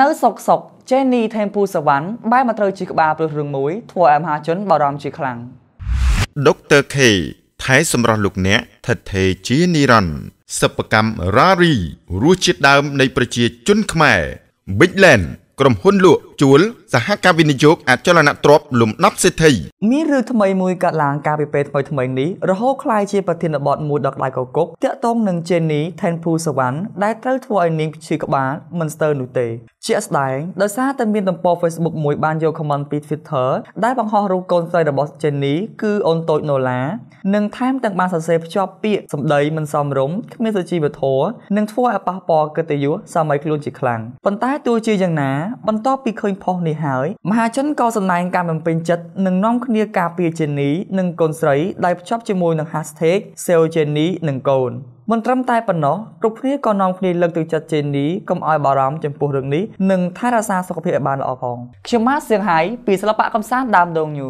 នៅសុកសុកជេនីថេមពូសវណ្ណបែរមកត្រូវជិះក្បាលព្រឹសរឿងមួយធ្វើឲ្យមហាជនបារម្ភជាខ្លាំងដុកទ័រខេថែសម្រាប់លោកអ្នកថិតថេរជានិរន្តរ៍សិប្បកម្មរ៉ារីរសជាតិដើមនៃប្រជាជនខ្មែរ Big Land ក្រុមហ៊ុនលក់ជួលសហការវិនិយោគអចលនទ្រព្យលំដាប់សេដ្ឋីមានរឿងថ្មីមួយកើតឡើងកាលពីពេលថ្មីថ្មីនេះរហូតក្លាយជាប្រធានបទមួយដល់ដៃកកុកតាក់ទងនឹង Jenny Tenpu Sawan ដែលត្រូវធ្វើឲ្យនាងឈឺក្បាលមិនស្ទើរនោះទេ ជាក់ស្ដែងដោយសារតែមានទំព័រ Facebook មួយបានយក comment ពី Twitter ដែលបង្ហោះរូបកូនស្រីរបស់ Jenny គឺអូនតូច Nola និងថែមទាំងបានសរសេរភ្ជាប់ពាក្យសម្ដីមិនសមរម្យគ្មានសុជីវធម៌និងធ្វើឲ្យប៉ះពាល់កិត្តិយសសម័យខ្លួនជាខ្លាំងប៉ុន្តែទោះជាយ៉ាងណា បន្ទាប់ពីឃើញផុសនេះហើយមហាជនក៏សម្ដែងការបំពេញចិត្តនិងនាំគ្នាការពារ Jenny និងកូនស្រីដែលភ្ជាប់ជាមួយនឹង #SaveJenny និងកូន មិនត្រឹមតែប៉ុណ្ណោះគ្រប់គ្នាក៏នាំគ្នាលើកទឹកចិត្តជេនីកុំឲ្យបារម្ភចំពោះរឿងនេះនិងថែរក្សាសុខភាពឲ្យបានល្អផងខ្ញុំម៉ាសៀងហៃពីសិល្បៈកំសាន្តដើមដងញូ